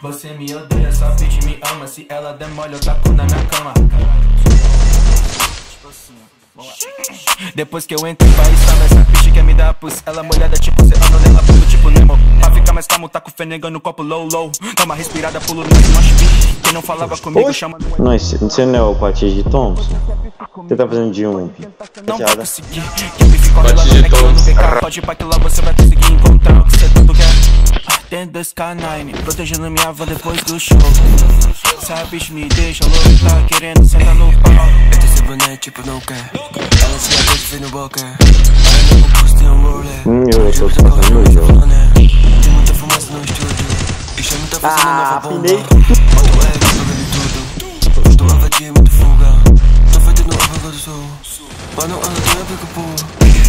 Você me odeia, sua bitch me ama. Se ela demole, eu taco na minha cama. Depois que eu entrei pra estar nessa bitch quer me dar pus Ela molhada tipo cê anda nela pulo tipo Nemo Pra ficar mais calmo, tá com fenega no copo low low. Dá uma respirada, pulo no smash beat Quem não falava comigo chama Não, esse, você não é o Pati de Thompson? Você tá fazendo de um Não vai conseguir. Relando de no todos. BK Pode ir pra que lá você vai conseguir encontrar Desse K9 Protegendo minha van depois do show. Essa bitch me deixa louco Tá querendo sentar no pau. Este esse boné tipo não quer Ela se abre vem no boca. Ela no posto tem um rolê. Hum, eu tô passando no jogo. Tem muita fumaça no estúdio. E chama tá fazendo Ah, nova bomba afinei. Bota o L jogando tudo. Tô avadia muito fuga. Tô fazendo o do sul Mas não anda tempo que pô